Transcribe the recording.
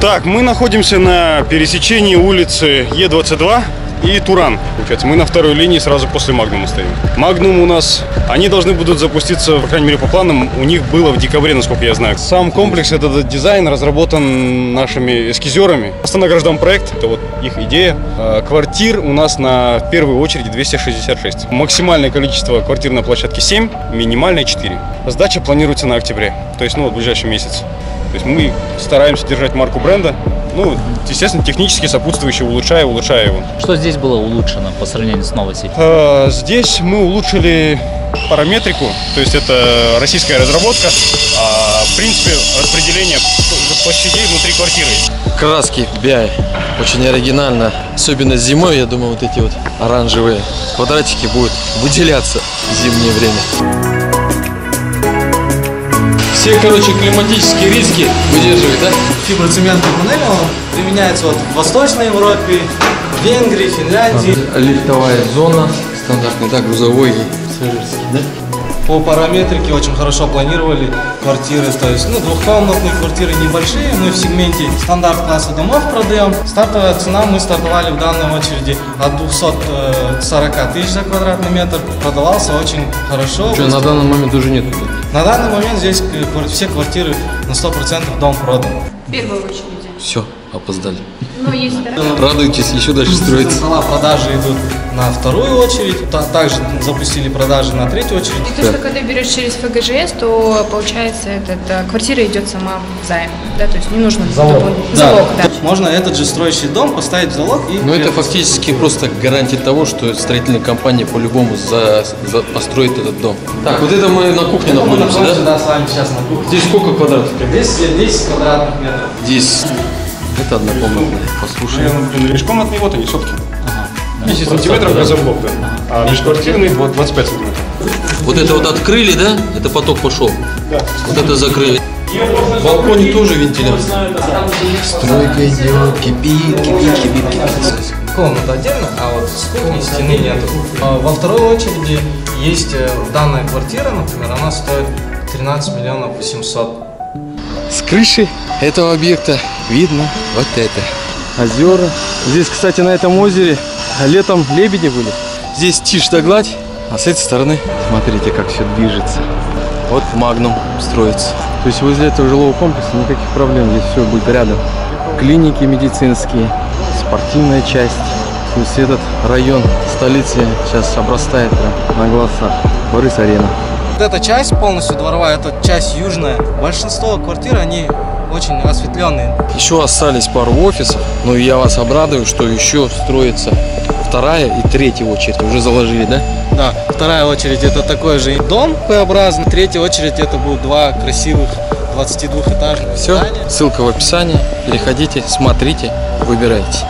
Так, мы находимся на пересечении улицы Е22 и Туран. Получается, мы на второй линии сразу после Магнума стоим. Магнум у нас, они должны будут запуститься, по крайней мере, по планам, у них было в декабре, насколько я знаю. Сам комплекс, этот дизайн разработан нашими эскизерами. Астанагражданпроект, это вот их идея. А, Квартир у нас на первой очереди 266. Максимальное количество квартир на площадке 7, минимальное 4. Сдача планируется на октябре, то есть, ну, вот в ближайший месяц. То есть мы стараемся держать марку бренда, ну, естественно, технически сопутствующие, улучшая, улучшая его. Что здесь было улучшено по сравнению с новой сетью? Э, Здесь мы улучшили параметрику, то есть это российская разработка, а, в принципе, распределение площадей внутри квартиры. Краски BI. Очень оригинально. Особенно зимой, я думаю, вот эти вот оранжевые квадратики будут выделяться в зимнее время. Все, короче, климатические риски выдерживает, да? Фиброцементный панель он применяется вот в Восточной Европе, Венгрии, Финляндии. Лифтовая зона стандартная, да, грузовой и пассажирский, да? По параметрике очень хорошо планировали квартиры, то есть ну, двухкомнатные квартиры небольшие, мы в сегменте стандарт класса домов продаем. Стартовая цена мы стартовали в данной очереди от 240 тысяч за квадратный метр. Продавался очень хорошо. Что, на данный момент уже нет? На данный момент здесь э, все квартиры на 100% дом продан. В первую очередь. Все, опоздали. Но есть вторая. Радуйтесь, еще дальше строится. Стола продажи идут на вторую очередь, Та- также запустили продажи на третью очередь. И то, что когда берешь через ФГЖС, то получается этот, э, квартира идет сама в займ, да, то есть не нужно дополнительно- залог, да. Можно этот же строящий дом поставить в залог и... Но Ну, это фактически просто гарантия того, что строительная компания по-любому за, за- построит этот дом. Так, вот это мы на кухне находимся, находимся, да? да, с вами сейчас на кухне. Здесь сколько квадратов? Здесь 10 квадратных метров. Здесь. Это однокомнатная. Послушай. Например, межкомнатные вот они, сотки. 10 сантиметров газоблок, да. А межквартирный 20 25 сантиметров. Вот это вот открыли, да? Это поток пошел. Вот это закрыли. В балконе тоже вентиляция. Стройка идет, кипит, кипит, кипит, кипит. Комната отдельно, а вот с кухни стены нету. А Во второй очереди есть э, данная квартира, например, она стоит 13 миллионов 800. С крыши этого объекта видно вот это. Озера. Здесь, кстати, на этом озере летом лебеди были. Здесь тишь да гладь, а с этой стороны, смотрите, как все движется. Вот Магнум строится. То есть возле этого жилого комплекса никаких проблем, здесь все будет рядом. Клиники медицинские, спортивная часть. То есть этот район столицы сейчас обрастает прям на глазах. Борис-арена. Вот эта часть полностью дворовая, это часть южная. Большинство квартир, они очень осветленные. Еще остались пару офисов, но я вас обрадую, что еще строится вторая и третья очередь. Уже заложили, да? Да, вторая очередь это такой же дом П-образный. Третья очередь это будут два красивых 22-этажных Все, здания. ссылка в описании. Переходите, смотрите, выбирайте.